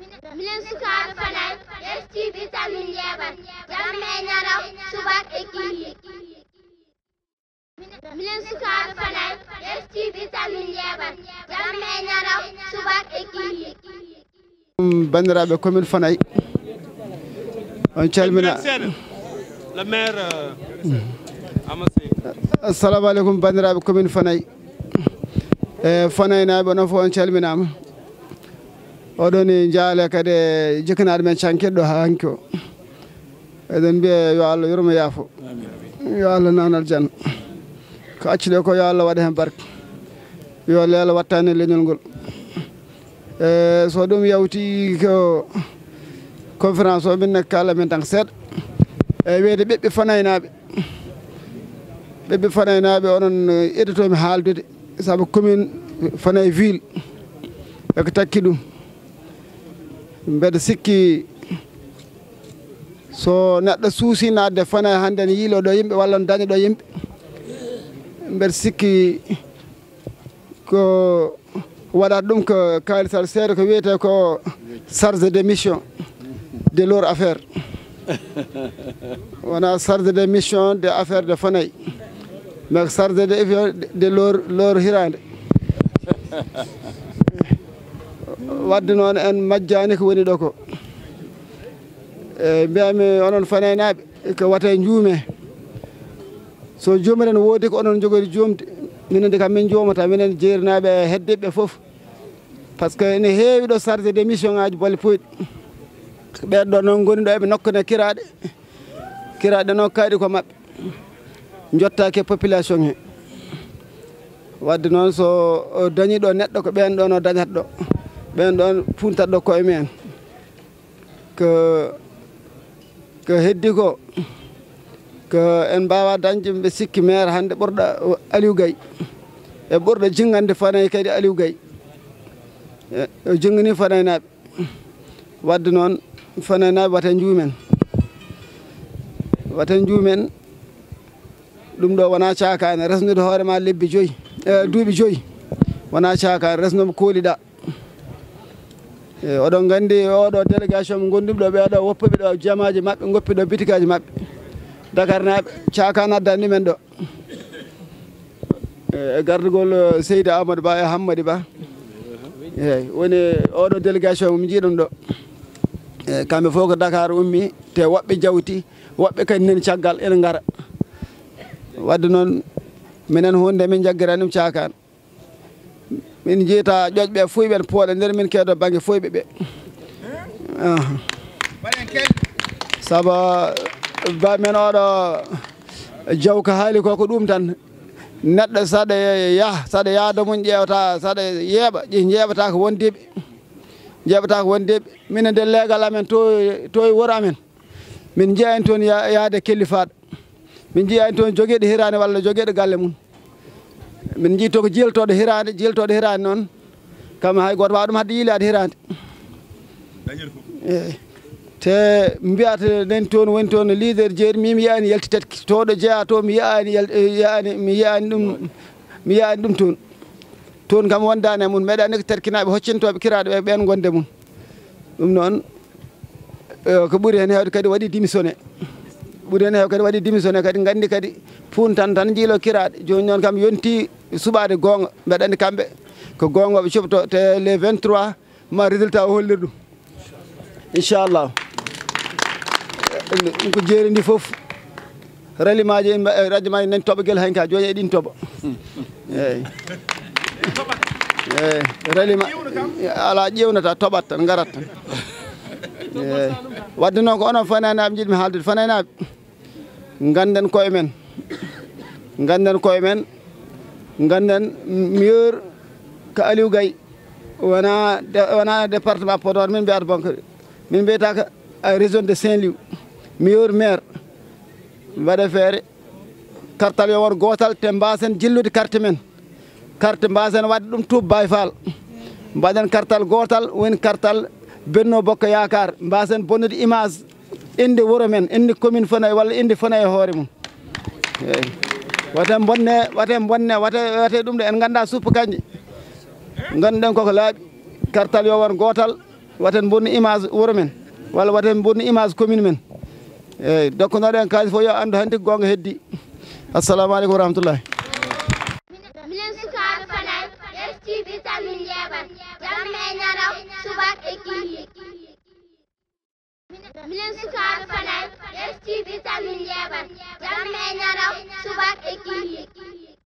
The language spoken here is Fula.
ምንም ስኳር ፈናል ኤፍቲ ቪታሚን ሌበር ዳሜኛ ነው ሱባክ እኪ ምንም ስኳር ፈናል ኤፍቲ ቪታሚን ሌበር ዳሜኛ ነው ሱባክ እኪ bandiraɓe commune fanay on calmina le maire assalamu aleykum bandiraɓe commune fanay e fanay naɓe onon fof on calminama oɗon jaale kadi e jikkanaɗo men cankiɗɗo ha hanki o. Eɗen mbiya yo allah yormo yaafo. Yo allah nanal janna ko accuɗe ko yo allah waɗa hen barke. Yo leelo wattani e leñol ngol. E so ɗum yawti ko conférence o min kala men tan seeɗa. Eyi wiyde ɓeɓɓe fanaynaɓe. Ɓeɓɓe fanaynaɓe onon editomi haaldude saabu commune fanay ville. Eko takki ɗum. Mbeɗa sikki. So neɗɗo suusi nadde fanay hannde ne yiilo ɗo yimɓe walla ne daña ɗo yimɓe. Mbeɗa sikki ko waɗat ɗum ko kalisal seeɗa ko wiyete ko charge de mission de leur affaire. Wona charge de mission de affaire de fanay mais charge de de leur leur hirande wadde noon en majjani ko woni ɗo ko. E mbiyami onon fanaynaɓe ko wate juume so joomiren woodi ko onon jogori joomde minende kam min joomata minen jeerinaɓe heddeɓeɓe foof par ce que ene heewi ɗo chargé d' émission ngaji bolle puyɗi ko ɓen ɗo noon goni ɗo eɓe nokkune kiraɗe kiraɗe noon kayɗi ko mabɓe jottake population he. Wadde noon so dañi ɗo neɗɗo ko ɓen ɗon o dañata ɗo. Ɓen ɗon puntat ɗo koye men ko ko heddi ko ko en mbawa dañde ɓe sikki maire hande ɓurɗo aliou gay e ɓurɗo jingande fanay kadi aliou gay o jingani fanaynaɓe wadde noon fanaynaɓe wata juumen wata juumen ɗum ɗo wona cakane resnude hoorema lebbi joyyi e duuɓi joyyi wona cakane resnomo kooliɗa e oɗon gandi oɗo délégation mo gondumi ɗo ɓeɗo woppuɓe ɗo jamaji mabɓe goppi ɗo bitikaji mabɓe dakar naɓe cakane addani men ɗo. E gardugol seydi amadou ba e hammadi ba. Eyyi woni oɗo délégation mi jiiɗum ɗo. E kamɓe fof ko dakar ummi te woɓɓe jawti woɓɓe kadi nani caggal ene gara wadde noon minen hunde min jagguirani ɗum min jiita ƴoƴɓe fof ɓen pooɗe nder min keedo banggue foyɓe ɓe ah. saabu bamen oɗo jaw ko haali ko ko ɗum tan neɗɗo saɗa yaha saɗa yaada mum ƴewta saɗa yeeɓa jeeɓata ko wondeɓe jeeɓata ko wondeɓe minen de leegal amen to to e wuro amen. Min jeyani toon yaade kellifaɗo. Min jeyani toon jogueɗo hirani walla jogueɗo galle mum min jii to ko jiltoɗo hirande jiltoɗo hirande noon kam hay goto wawa ɗum hadde yiilade hirande eyyi te mbiyata nen toon woni toon leader jeeri mimi yiyani yaltitatki to ɗo jeeya to mi yiyani yiyani mi yiyani ɗum mi yiyani ɗum toon toon kam wondani e mum meeɗani ko terkinaɓe hoccintoɓe kiraɗe ɓe ɓen gonde mum ɗum noon ko ɓuuri hen hewde kadi waɗi démissionné ɓuuri hen heew kadi waɗi démissionné kadi gandi kadi puntan tan tan jiilo kiraɗe. Joni noon kam yonti suɓade gonga mbeɗa andi kamɓe. Ko gonga gongoɓe cuɓto te les 23 ma résultat o hollir ɗum. Inchallah. Ɗum ko jeeri ndi foof ralimaji radio maji nani tooɓa guel hanka joni eɗin tooɓa eyyi eyyi ralima ala ƴewnata toɓat tan garat tan. Eyyi wadde noon ko onon fanaynaɓe jiɗmi haaldude fanaynaɓe ganden koye men. Ganden koye men. Ganden meilleur ko aliou gaye. Wona wona département podor min mbiyata bonka min mbiyetaka région de saint louis meilleur maire waɗe feere. Kartal yo won gotal te mbasen jillude carte men. Carte mbasen wadde ɗum tuub bay fall. Mbaɗen kartal gotal woni kartal benno bokko yakar mbasen bonnude image. inde wuuro men inde commune fana walla inde fana e hoore mum. Eyi wate bonne wate bonne wate wate ɗum ɗo en ganda suppa kanƴe ganduɗen koko laaɓi. Kartal yo won gotal waten bonni image wuuro men walla waten bonni image commune men. Eyyi dokkunoɗen kalis fof yo andu hanti gonga heddi. Assalamu aleykum wa rahmatullahi TV चालून द्या सुभाष एकी